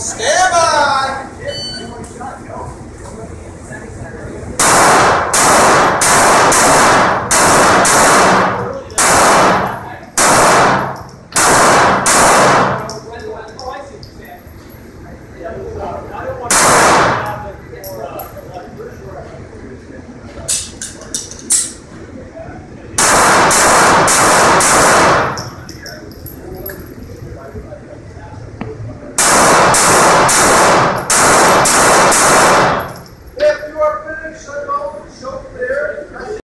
Stand by. I don't want conexão de chão